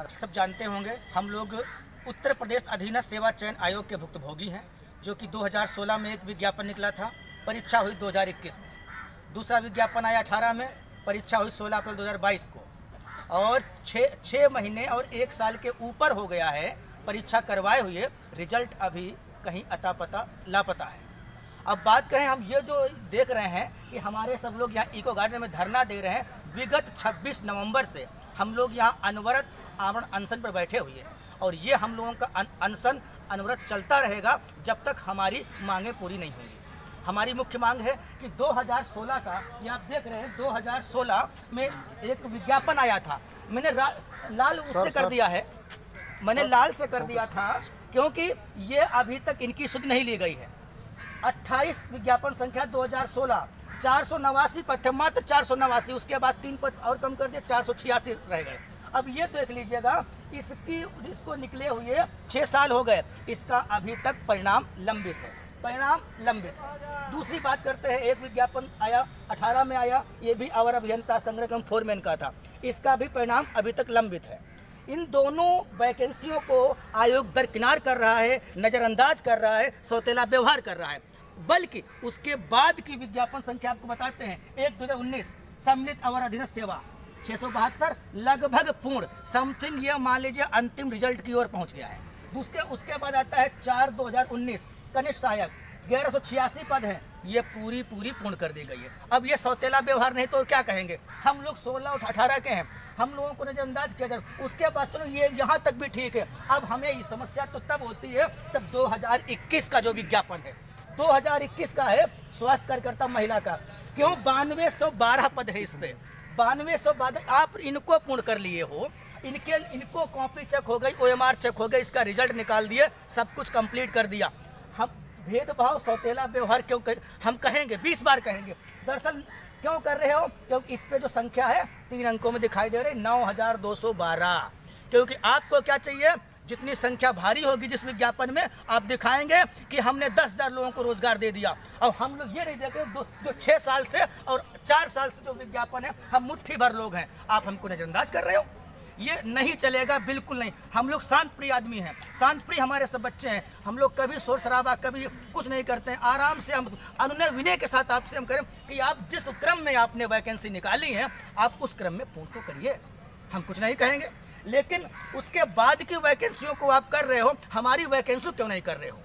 सब जानते होंगे, हम लोग उत्तर प्रदेश अधीनस्थ सेवा चयन आयोग के भुक्तभोगी हैं, जो कि 2016 में एक विज्ञापन निकला था, परीक्षा हुई 2021 में। दूसरा विज्ञापन आया 18 में, परीक्षा हुई 16 अप्रैल 2022 को। और छः छः महीने और एक साल के ऊपर हो गया है, परीक्षा करवाए हुए, रिज़ल्ट अभी कहीं अता पता लापता है। अब बात कहें, हम ये जो देख रहे हैं कि हमारे सब लोग यहाँ इको गार्डन में धरना दे रहे हैं, विगत 26 नवंबर से हम लोग यहाँ अनवरत आवरण अनशन पर बैठे हुए हैं। और ये हम लोगों का अनशन अनवरत चलता रहेगा जब तक हमारी मांगें पूरी नहीं होंगी। हमारी मुख्य मांग है कि 2016 का ये आप देख रहे हैं 2016 में एक विज्ञापन आया था। मैंने लाल उससे कर दिया है। मैंने लाल से कर दिया था क्योंकि ये अभी तक इनकी सुध नहीं ली गई है। 28 विज्ञापन संख्या 2016 चार सौ नवासी पद थे मात्र चार सौ नवासी उसके बाद तीन पद और कम कर दिए चार सौ छियासी रह गए। अब ये देख लीजिएगा, इसकी इसको निकले हुए छः साल हो गए, इसका अभी तक परिणाम लंबित है। परिणाम लंबित है। दूसरी बात करते हैं, एक विज्ञापन आया 18 में आया, ये भी अवर अभियंता संग्रह फोरमैन का था। इसका भी परिणाम अभी तक लंबित है। इन दोनों वैकेंसियों को आयोग दरकिनार कर रहा है, नज़रअंदाज कर रहा है, सौतेला व्यवहार कर रहा है। बल्कि उसके बाद की विज्ञापन संख्या आपको बताते हैं, एक दो हज़ार उन्नीस, सम्मिलित अवर अधीनस्थ सेवा। छह लगभग पूर्ण। समथिंग ये मान लीजिए अंतिम रिज़ल्ट की ओर पहुँच गया है। उसके उसके बाद आता है चार दो हज़ार उन्नीस। कनिष्ठ सहायक, ग्यारह पद हैं। ये पूरी पूरी पूर्ण कर दी गई है। अब ये सौतेला व्यवहार नहीं तो क्या कहेंगे? हम लोग सोलह अठारह के हैं। हम लोगों को नजरअंदाज किया जाए। उसके बाद चलो ये यहाँ तक भी ठीक है। अब हमें ये समस्या तो तब होती है तब 2021 का जो विज्ञापन है। 2021 का है स्वास्थ्य कार्यकर्ता महिला का। क्यों? बानवे पद है इस पे। बानवे सौ आप इनको पूर्ण कर लिए हो। इनके इनको कॉपी चेक हो गई ओ चेक हो गई इसका रिज़ल्ट निकाल दिए सब कुछ कंप्लीट कर दिया। हम भेदभाव सौतेला व्यवहार क्यों कर, हम कहेंगे बीस बार कहेंगे। दरअसल क्यों कर रहे हो? क्योंकि इस पे जो संख्या है तीन अंकों में दिखाई दे रही नौ हज़ार दो सौ बारह। क्योंकि आपको क्या चाहिए? जितनी संख्या भारी होगी जिस विज्ञापन में आप दिखाएँगे कि हमने दस हज़ार लोगों को रोज़गार दे दिया। और हम लोग ये नहीं देख रहे जो, जो छह साल से और चार साल से जो विज्ञापन है हम मुट्ठी भर लोग हैं। आप हमको नजरअंदाज कर रहे हो? ये नहीं चलेगा बिल्कुल नहीं। हम लोग शांत प्रिय आदमी हैं। शांत प्रिय हमारे सब बच्चे हैं। हम लोग कभी शोर शराबा कभी कुछ नहीं करते। हैं आराम से हम अनुनय विनय के साथ आपसे हम करें कि आप जिस क्रम में आपने वैकेंसी निकाली है आप उस क्रम में पूर्ण तो करिए। हम कुछ नहीं कहेंगे। लेकिन उसके बाद की वैकेंसियों को आप कर रहे हो, हमारी वैकेंसी क्यों नहीं कर रहे हो?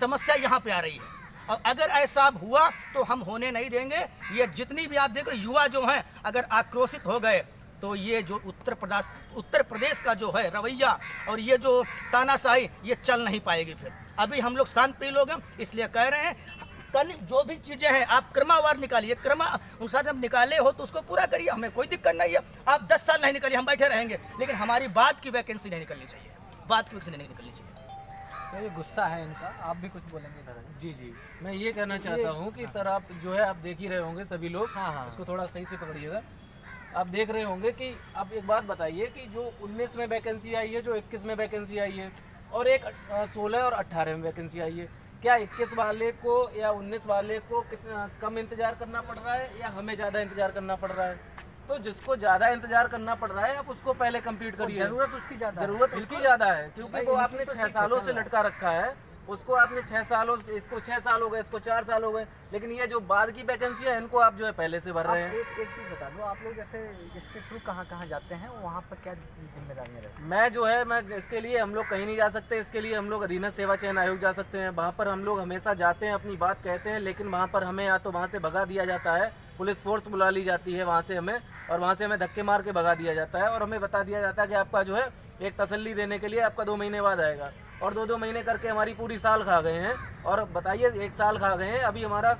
समस्या यहाँ पे आ रही है। और अगर ऐसा हुआ तो हम होने नहीं देंगे। ये जितनी भी आप देख रहे युवा जो हैं, अगर आक्रोशित हो गए तो ये जो उत्तर प्रदेश उत्तर प्रदेश का जो है, रवैया, और ये जो तानाशाही, ये चल नहीं पाएगी फिर। अभी हम लोग शांत प्रिय लोग हैं, इसलिए कह रहे हैं कल जो भी चीज़ें हैं आप क्रमावार निकालिए क्रमा अनुसार जब निकाले हो तो उसको पूरा करिए हमें कोई दिक्कत नहीं है। आप दस साल नहीं निकालिए हम बैठे रहेंगे लेकिन हमारी बात की वैकेंसी नहीं निकलनी चाहिए। बात की वैकेंसी नहीं निकलनी चाहिए। तो ये गुस्सा है इनका आप भी कुछ बोलेंगे सर जी जी। मैं ये कहना चाहता हूँ कि सर आप जो है आप देख ही रहे होंगे सभी लोग। हाँ हाँ। उसको थोड़ा सही से पकड़िएगा। आप देख रहे होंगे कि आप एक बात बताइए कि जो 19 में वैकेंसी आई है जो 21 में वैकेंसी आई है और एक 16 और 18 में वैकेंसी आई है क्या 21 वाले को या 19 वाले को कितना कम इंतज़ार करना पड़ रहा है या हमें ज़्यादा इंतज़ार करना पड़ रहा है? तो जिसको ज़्यादा इंतज़ार करना पड़ रहा है आप उसको पहले कंप्लीट करिए। ज़रूरत उसकी ज़्यादा ज़रूरत उसकी ज़्यादा है क्योंकि वो आपने तो छह सालों से लटका रखा है। उसको आपने छह सालों इसको छह साल हो गए इसको चार साल हो गए लेकिन ये जो बाद की वैकेंसी है इनको आप जो है पहले से भर रहे हैं। एक एक चीज़ बता दो आप लोग जैसे इसके थ्रू कहाँ कहाँ जाते हैं वहाँ पर क्या जिम्मेदारियाँ रहती हैं? मैं जो है मैं इसके लिए हम लोग कहीं नहीं जा सकते इसके लिए हम लोग अधीन सेवा चयन आयोग जा सकते हैं। वहाँ पर हम लोग हमेशा जाते हैं अपनी बात कहते हैं लेकिन वहाँ पर हमें या तो वहाँ से भगा दिया जाता है पुलिस फोर्स बुला ली जाती है वहाँ से हमें और वहाँ से हमें धक्के मार के भगा दिया जाता है और हमें बता दिया जाता है कि आपका जो है एक तसल्ली देने के लिए आपका दो महीने बाद आएगा। और दो दो महीने करके हमारी पूरी साल खा गए हैं। और बताइए एक साल खा गए हैं अभी हमारा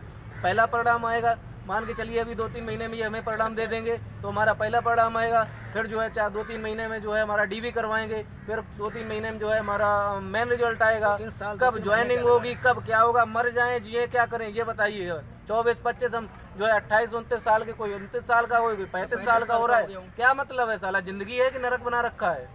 पहला परिणाम आएगा। मान के चलिए अभी दो तीन महीने में ये हमें परिणाम दे देंगे तो हमारा पहला परिणाम आएगा। फिर जो है चार दो तीन महीने में जो है हमारा डीवी करवाएँगे। फिर दो तीन महीने में जो है हमारा मेन रिज़ल्ट आएगा। कब ज्वाइनिंग होगी कब क्या होगा मर जाए जिए क्या करें ये बताइए। चौबीस पच्चीस हम जो है अट्ठाईस उनतीस साल के कोई उनतीस साल का हो कोई पैंतीस साल का हो रहा है। क्या मतलब है साला? ज़िंदगी है कि नरक बना रखा है?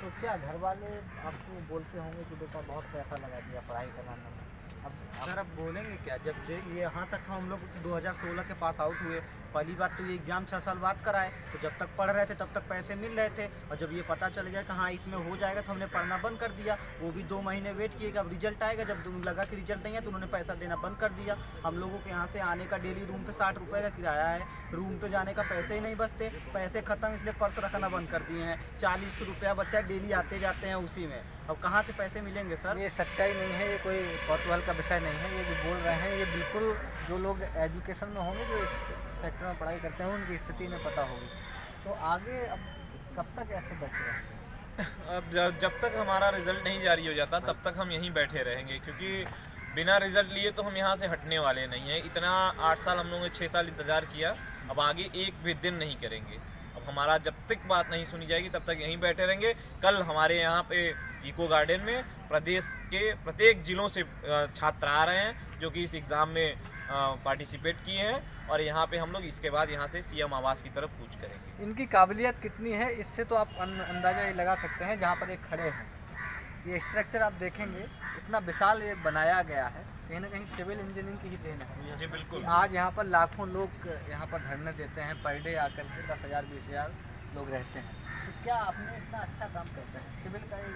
तो क्या घर वाले आपको बोलते होंगे कि बेटा बहुत पैसा लगा दिया पढ़ाई कराने में? अब सर, अब बोलेंगे क्या? जब ये यहाँ तक हम लोग 2016 के पास आउट हुए। पहली बात तो ये एग्ज़ाम छः साल बाद कराए तो जब तक पढ़ रहे थे तब तक पैसे मिल रहे थे, और जब ये पता चल गया कि हाँ इसमें हो जाएगा तो हमने पढ़ना बंद कर दिया। वो भी दो महीने वेट किए कि अब रिज़ल्ट आएगा। जब लगा कि रिज़ल्ट नहीं है तो उन्होंने पैसा देना बंद कर दिया। हम लोगों के यहाँ से आने का डेली रूम पर साठ रुपये का किराया है। रूम पे जाने का पैसे ही नहीं बचते। पैसे ख़त्म, इसलिए पर्स रखना बंद कर दिए हैं। चालीस रुपया बच्चा डेली आते जाते हैं उसी में। अब कहाँ से पैसे मिलेंगे, सर? ये सच्चाई नहीं है, ये कोई कौतूहल का विषय नहीं है। ये जो बोल रहे हैं, ये बिल्कुल जो लोग एजुकेशन में होंगे, जो सेक्टर में पढ़ाई करते हैं, उनकी स्थिति इन्हें पता होगी। तो आगे अब कब तक ऐसे बैठे रहेंगे? अब जब जब तक हमारा रिज़ल्ट नहीं जारी हो जाता, तब तक हम यहीं बैठे रहेंगे, क्योंकि बिना रिज़ल्ट लिए तो हम यहाँ से हटने वाले नहीं हैं। इतना आठ साल हम लोगों ने छः साल इंतज़ार किया, अब आगे एक भी दिन नहीं करेंगे। अब हमारा जब तक बात नहीं सुनी जाएगी, तब तक यहीं बैठे रहेंगे। कल हमारे यहाँ पे इको गार्डन में प्रदेश के प्रत्येक जिलों से छात्र आ रहे हैं, जो कि इस एग्ज़ाम में पार्टिसिपेट किए हैं और यहाँ पे हम लोग इसके बाद यहाँ से सीएम आवास की तरफ़ कूच करेंगे। इनकी काबिलियत कितनी है इससे तो आप अंदाज़ा ये लगा सकते हैं जहाँ पर ये खड़े हैं। ये स्ट्रक्चर आप देखेंगे इतना विशाल ये बनाया गया है कहीं ना कहीं सिविल इंजीनियरिंग की ही देन है। जी बिल्कुल। आज यहाँ पर लाखों लोग यहाँ पर धरने देते हैं पर डे आकर के दस हज़ार बीस हज़ार लोग रहते हैं। तो क्या आपने इतना अच्छा काम करते हैं? सिविल का ही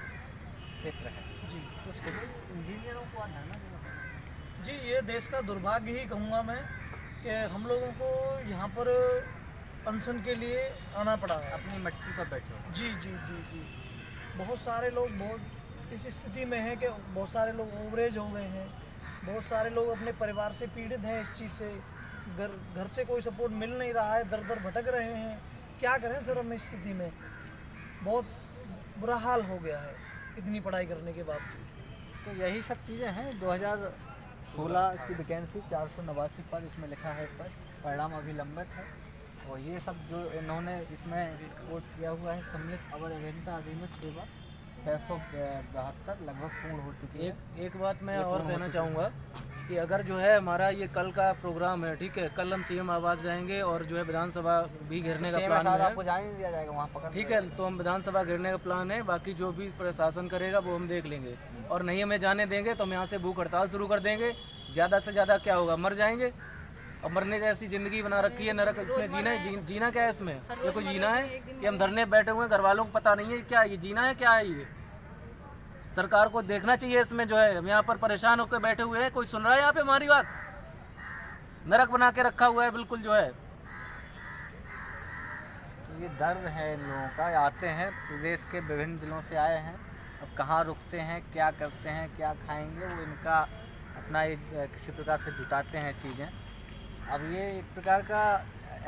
क्षेत्र है। जी। तो सिविल इंजीनियरों को आज धरना देना पड़ेगा। जी ये देश का दुर्भाग्य ही कहूँगा मैं कि हम लोगों को यहाँ पर अनशन के लिए आना पड़ा है। अपनी मट्टी पर बैठे जी जी जी जी। बहुत सारे लोग बहुत इस स्थिति में हैं कि बहुत सारे लोग ओवरेज हो गए हैं। बहुत सारे लोग अपने परिवार से पीड़ित हैं इस चीज़ से। घर घर से कोई सपोर्ट मिल नहीं रहा है दर दर भटक रहे हैं। क्या करें सर हम इस स्थिति में? बहुत बुरा हाल हो गया है इतनी पढ़ाई करने के बावजूद तो यही सब चीज़ें हैं 2016 की वैकेंसी चार सौ नवासी पद इसमें लिखा है इस पर। परिणाम अभी लंबित है। और ये सब जो इन्होंने इसमें रिपोर्ट किया हुआ है सम्मिलित अवर अभियंता अधिनियम सेवा छः सौ बहत्तर लगभग पूर्ण हो चुकी है। एक एक बात मैं और कहना चाहूँगा कि अगर जो है हमारा ये कल का प्रोग्राम है ठीक है? कल हम सीएम आवास जाएँगे और जो है विधानसभा भी घेरने का प्लान है। आपको जाने नहीं दिया जाएगा वहाँ पकड़ ठीक है तो हम विधानसभा घेरने का प्लान है बाकी जो भी प्रशासन करेगा वो हम देख लेंगे। और नहीं हमें जाने देंगे तो हम यहाँ से भूख हड़ताल शुरू कर देंगे। ज़्यादा से ज़्यादा क्या होगा मर जाएँगे? और मरने जैसी ज़िंदगी बना रखी है नरक इसमें जीना है जी, जीना क्या है इसमें? ये कोई जीना है कि हम धरने बैठे हुए हैं घर वालों को पता नहीं है क्या ये जीना है क्या है ये? सरकार को देखना चाहिए इसमें जो है। हम यहाँ पर परेशान होकर बैठे हुए हैं। कोई सुन रहा है यहाँ पे हमारी बात? नरक बना के रखा हुआ है बिल्कुल जो है। तो ये डर है इन लोगों का। आते हैं प्रदेश के विभिन्न जिलों से आए हैं। अब कहाँ रुकते हैं क्या करते हैं क्या खाएँगे वो इनका अपना एक किसी प्रकार से जुटाते हैं चीज़ें। अब ये एक प्रकार का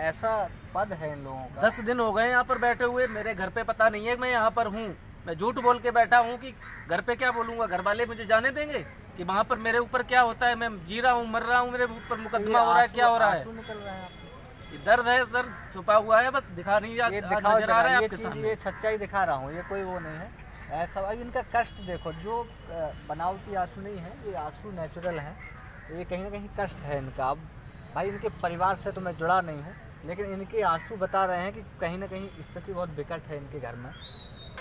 ऐसा पद है इन लोगों का। दस दिन हो गए यहाँ पर बैठे हुए। मेरे घर पे पता नहीं है मैं यहाँ पर हूँ। मैं झूठ बोल के बैठा हूँ कि घर पे क्या बोलूँगा? घर वाले मुझे जाने देंगे कि वहाँ पर मेरे ऊपर क्या होता है? मैं जी रहा हूँ मर रहा हूँ मेरे ऊपर मुकदमा हो रहा है क्या हो रहा है। ये दर्द है सर छुपा हुआ है बस दिखा नहीं जा- ये आज नज़र आ रहा है आपके सामने। ये सच्चाई दिखा रहा हूँ ये कोई वो नहीं है। ऐसा अब इनका कष्ट देखो जो बनावटी आँसू नहीं है ये आँसू नेचुरल हैं ये कहीं ना कहीं कष्ट है इनका। अब भाई इनके परिवार से तो मैं जुड़ा नहीं हूँ लेकिन इनके आँसू बता रहे हैं कि कहीं ना कहीं स्थिति बहुत विकट है इनके घर में।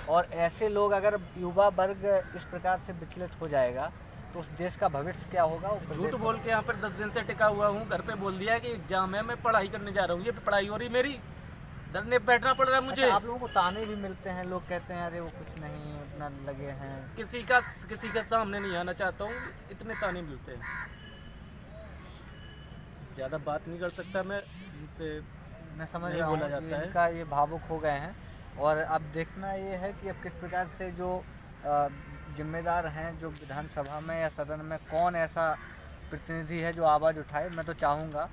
और ऐसे लोग अगर युवा वर्ग इस प्रकार से विचलित हो जाएगा तो उस देश का भविष्य क्या होगा? झूठ बोल के यहाँ पर दस दिन से टिका हुआ हूँ घर पे बोल दिया कि एग्ज़ाम है मैं पढ़ाई करने जा रहा हूँ ये पढ़ाई हो रही मेरी। डरने बैठना पड़ रहा है मुझे। अच्छा, आप लोगों को ताने भी मिलते हैं लोग कहते हैं अरे वो कुछ नहीं उतना लगे हैं। किसी का किसी के सामने नहीं आना चाहता हूँ इतने ताने मिलते हैं। ज़्यादा बात नहीं कर सकता मैं उनसे मैं समझ नहीं रहा हूँ बोला जाता है। इनका ये भावुक हो गए हैं। और अब देखना ये है कि अब किस प्रकार से जो जिम्मेदार हैं जो विधानसभा में या सदन में कौन ऐसा प्रतिनिधि है जो आवाज़ उठाए, मैं तो चाहूँगा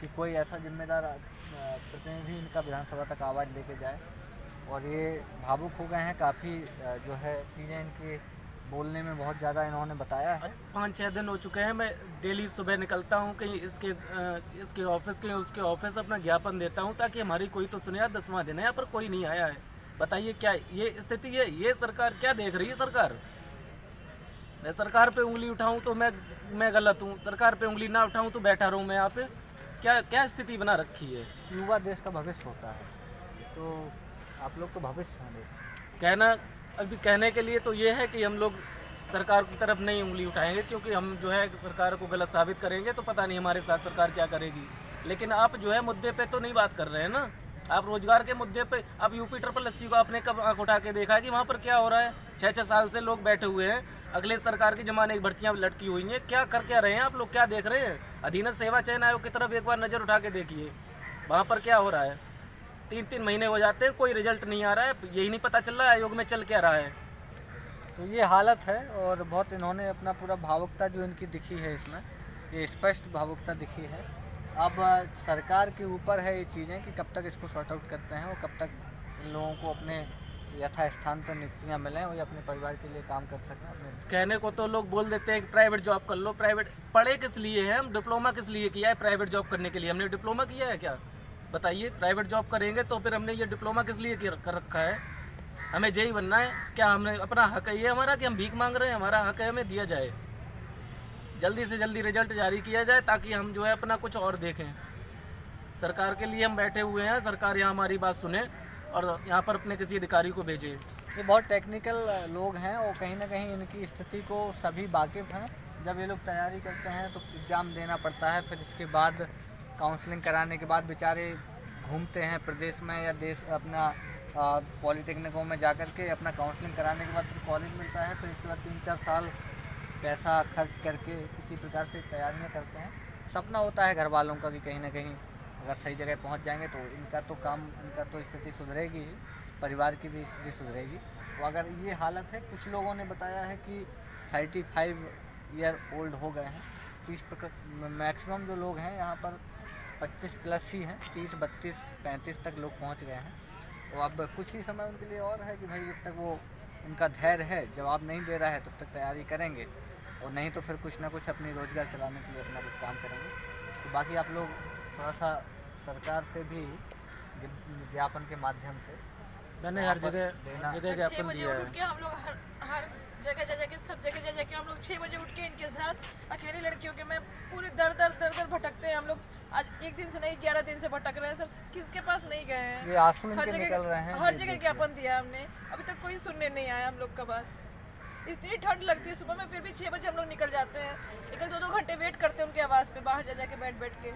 कि कोई ऐसा जिम्मेदार प्रतिनिधि इनका विधानसभा तक आवाज़ लेके जाए। और ये भावुक हो गए हैं, काफ़ी जो है चीज़ें इनकी बोलने में बहुत ज़्यादा इन्होंने बताया है। पाँच छः दिन हो चुके हैं मैं डेली सुबह निकलता हूँ कहीं इसके इसके ऑफ़िस कहीं उसके ऑफ़िस अपना ज्ञापन देता हूँ ताकि हमारी कोई तो सुने यार दसवां दिन है यहाँ पर कोई नहीं आया है। बताइए क्या ये स्थिति है? ये सरकार क्या देख रही है सरकार? मैं सरकार पे उंगली उठाऊं तो मैं मैं गलत हूँ? सरकार पे उंगली ना उठाऊं तो बैठा रहूँ मैं यहाँ पे? क्या क्या स्थिति बना रखी है? युवा देश का भविष्य होता है तो आप लोग तो भविष्य हैं कहना अभी कहने के लिए तो ये है कि हम लोग सरकार की तरफ़ नहीं उंगली उठाएँगे, क्योंकि हम जो है सरकार को गलत साबित करेंगे तो पता नहीं हमारे साथ सरकार क्या करेगी। लेकिन आप जो है मुद्दे पे तो नहीं बात कर रहे हैं ना? आप रोज़गार के मुद्दे पे, आप यूपी ट्रिपल एस को आपने कब आँख उठा के देखा कि वहाँ पर क्या हो रहा है? छः छः साल से लोग बैठे हुए हैं, अगले सरकार के जमाने की भर्तियाँ लटकी हुई हैं, क्या कर क्या रहे हैं आप लोग, क्या देख रहे हैं? अधीनस्थ सेवा चयन आयोग की तरफ़ एक बार नज़र उठा के देखिए, वहाँ पर क्या हो रहा है? तीन तीन महीने हो जाते हैं कोई रिज़ल्ट नहीं आ रहा है यही नहीं पता चल रहा है आयोग में चल क्या रहा है। तो ये हालत है और बहुत इन्होंने अपना पूरा भावुकता जो इनकी दिखी है इसमें ये स्पष्ट भावुकता दिखी है। अब सरकार के ऊपर है ये चीज़ें कि कब तक इसको सॉर्ट आउट करते हैं और कब तक इन लोगों को अपने यथा स्थान पर नियुक्तियाँ मिलें और ये अपने परिवार के लिए काम कर सकें अपने। कहने को तो लोग बोल देते हैं कि प्राइवेट जॉब कर लो प्राइवेट पढ़े किस लिए है हम डिप्लोमा किस लिए किया है प्राइवेट जॉब करने के लिए हमने डिप्लोमा किया है क्या? बताइए प्राइवेट जॉब करेंगे तो फिर हमने ये डिप्लोमा किस लिए कर रखा है? हमें जेई बनना है, क्या हमने अपना हक है, ये हमारा कि हम भीख मांग रहे हैं, हमारा हक है, हमें दिया जाए। जल्दी से जल्दी रिज़ल्ट जारी किया जाए ताकि हम जो है अपना कुछ और देखें। सरकार के लिए हम बैठे हुए हैं, सरकार यहाँ हमारी बात सुने और यहाँ पर अपने किसी अधिकारी को भेजे। ये बहुत टेक्निकल लोग हैं और कहीं ना कहीं इनकी स्थिति को सभी वाकिफ़ हैं। जब ये लोग तैयारी करते हैं तो एग्ज़ाम देना पड़ता है, फिर इसके बाद काउंसलिंग कराने के बाद बेचारे घूमते हैं प्रदेश में या देश अपना पॉलिटेक्निकों में जा कर के अपना काउंसलिंग कराने के बाद फिर कॉलेज मिलता है, फिर इसके बाद तीन चार साल पैसा खर्च करके किसी प्रकार से तैयारियाँ करते हैं। सपना होता है घर वालों का कि कहीं ना कहीं अगर सही जगह पहुँच जाएँगे तो इनका तो काम, इनका तो स्थिति सुधरेगी ही परिवार की भी स्थिति सुधरेगी। तो अगर ये हालत है, कुछ लोगों ने बताया है कि थर्टी फाइव ईयर ओल्ड हो गए हैं तो इस प्रकार, मैक्सिमम जो लोग हैं यहाँ पर पच्चीस प्लस ही हैं तीस बत्तीस पैंतीस तक लोग पहुँच गए हैं। तो अब कुछ ही समय उनके लिए और है कि भाई जब तक वो उनका धैर्य है जवाब नहीं दे रहा है तब तक तैयारी करेंगे। और नहीं तो फिर कुछ ना कुछ अपनी रोज़गार चलाने के लिए अपना कुछ काम करेंगे। तो बाकी आप लोग थोड़ा सा सरकार से भी विज्ञापन के माध्यम से मैंने हर जगह देना- जगह ज्ञापन दिया है। हम लोग हर हर जगह जा जाके सब जगह जा जाके हम लोग छः बजे उठ के इनके साथ अकेले लड़कियों के में पूरे दर दर दर दर भटकते हैं हम लोग। आज एक दिन से नहीं ग्यारह दिन से भटक रहे हैं सर। किसके पास नहीं गए हैं? ये आँसू हर इनके निकल रहे हैं। जगह हर जगह ज्ञापन दिया हमने। अभी तक कोई सुनने नहीं आया हम लोग का बात। इतनी ठंड लगती है सुबह में फिर भी छः बजे हम लोग निकल जाते हैं। एक दो दो घंटे वेट करते हैं उनकी आवाज़ पे बाहर जा जाके बैठ बैठ के।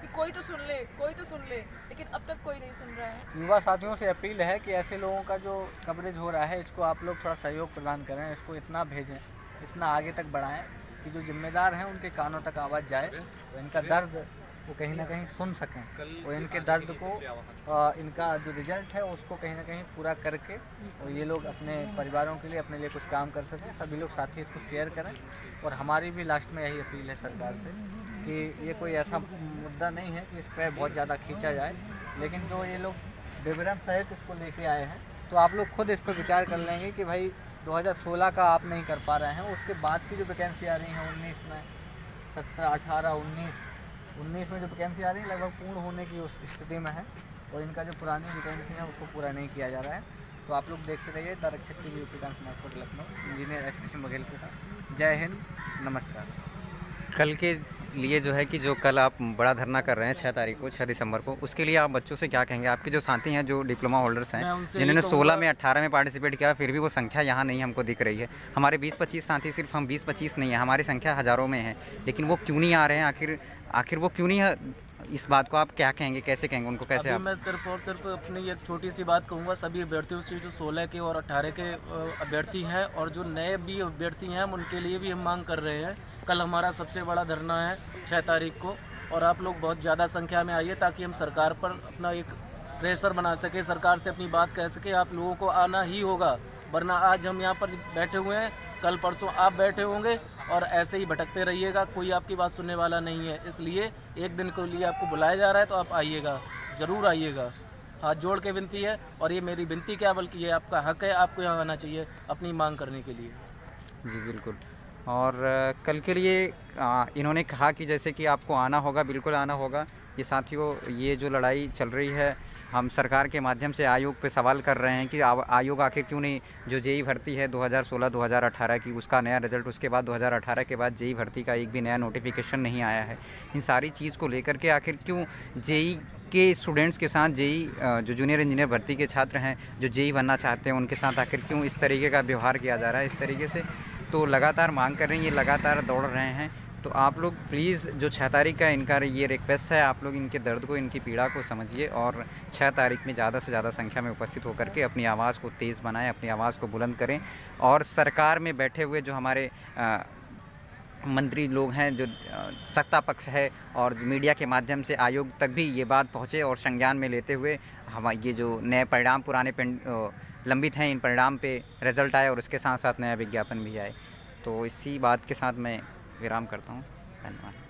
कि कोई तो सुन ले कोई तो सुन ले लेकिन अब तक कोई नहीं सुन रहा है। युवा साथियों से अपील है कि ऐसे लोगों का जो कवरेज हो रहा है इसको आप लोग थोड़ा सहयोग प्रदान करें इसको इतना भेजें इतना आगे तक बढ़ाएँ कि जो जिम्मेदार हैं उनके कानों तक आवाज़ जाए तो इनका दर्द वो कहीं ना कहीं सुन सकें। और इनके दर्द को अ, इनका जो रिज़ल्ट है उसको कहीं ना कहीं पूरा करके और ये लोग अपने परिवारों के लिए अपने लिए कुछ काम कर सकें। सभी लोग साथ ही इसको शेयर करें। और हमारी भी लास्ट में यही अपील है सरकार से कि ये कोई ऐसा मुद्दा नहीं है कि इस पर बहुत ज़्यादा खींचा जाए। लेकिन जो ये लोग विवरण सहित इसको लेके आए हैं तो आप लोग खुद इस पर विचार कर लेंगे कि भाई 2016 का आप नहीं कर पा रहे हैं। उसके बाद की जो वैकेंसी आ रही हैं उन्नीस में सत्रह अठारह उन्नीस उन्नीस में जो वैकेंसी आ रही है, लगभग पूर्ण होने की उस स्थिति में है और इनका जो पुरानी वैकेंसी है, उसको पूरा नहीं किया जा रहा है। तो आप लोग देखते रहिए Tarak UP dance Nagpur Lucknow, engineer S P Singh Baghel के साथ। जय हिंद, नमस्कार। कल के लिए जो है कि जो कल आप बड़ा धरना कर रहे हैं छः तारीख को छः दिसंबर को उसके लिए आप बच्चों से क्या कहेंगे? आपके जो साथी हैं जो डिप्लोमा होल्डर्स हैं जिन्होंने सोलह में 18 में पार्टिसिपेट किया फिर भी वो संख्या यहाँ नहीं हमको दिख रही है। हमारे 20-25 साथी सिर्फ़ हम 20-25 नहीं है हमारी संख्या हज़ारों में है। लेकिन वो क्यों नहीं आ रहे हैं? आखिर आखिर वो क्यों नहीं इस बात को आप क्या कहेंगे? कैसे कहेंगे? उनको कैसे अभी आप मैं सिर्फ़ और सिर्फ़ अपनी एक छोटी सी बात कहूँगा सभी अभ्यर्थियों से जो 16 के और 18 के अभ्यर्थी हैं और जो नए भी अभ्यर्थी हैं हम उनके लिए भी हम मांग कर रहे हैं। कल हमारा सबसे बड़ा धरना है छः तारीख को और आप लोग बहुत ज़्यादा संख्या में आइए ताकि हम सरकार पर अपना एक प्रेशर बना सके सरकार से अपनी बात कह सके। आप लोगों को आना ही होगा वरना आज हम यहाँ पर बैठे हुए हैं कल परसों आप बैठे होंगे और ऐसे ही भटकते रहिएगा, कोई आपकी बात सुनने वाला नहीं है। इसलिए एक दिन के लिए आपको बुलाया जा रहा है तो आप आइएगा, ज़रूर आइएगा। हाथ जोड़ के विनती है, और ये मेरी विनती क्या, बल्कि ये आपका हक है, आपको यहाँ आना चाहिए अपनी मांग करने के लिए। जी, बिल्कुल। और कल के लिए इन्होंने कहा कि जैसे कि आपको आना होगा, बिल्कुल आना होगा। ये साथियों, ये जो लड़ाई चल रही है हम सरकार के माध्यम से आयोग पे सवाल कर रहे हैं कि आयोग आखिर क्यों नहीं जो जेई भर्ती है 2016-2018 की, उसका नया रिज़ल्ट, उसके बाद 2018 के बाद जेई भर्ती का एक भी नया नोटिफिकेशन नहीं आया है। इन सारी चीज़ को लेकर के आखिर क्यों जेई के स्टूडेंट्स के साथ जेई जो जूनियर इंजीनियर भर्ती के छात्र हैं, जो जेई बनना चाहते हैं, उनके साथ आखिर क्यों इस तरीके का व्यवहार किया जा रहा है? इस तरीके से तो लगातार मांग कर रहे हैं, ये लगातार दौड़ रहे हैं। तो आप लोग प्लीज़ जो छः तारीख का इनका ये रिक्वेस्ट है आप लोग इनके दर्द को इनकी पीड़ा को समझिए और छः तारीख में ज़्यादा से ज़्यादा संख्या में उपस्थित होकर के अपनी आवाज़ को तेज़ बनाएँ अपनी आवाज़ को बुलंद करें और सरकार में बैठे हुए जो हमारे अ, मंत्री लोग हैं जो सत्ता पक्ष है और मीडिया के माध्यम से आयोग तक भी ये बात पहुँचे और संज्ञान में लेते हुए हम ये जो नए परिणाम पुराने लंबित हैं इन परिणाम पे रिज़ल्ट आए और उसके साथ साथ नया विज्ञापन भी आए। तो इसी बात के साथ मैं विराम करता हूँ धन्यवाद।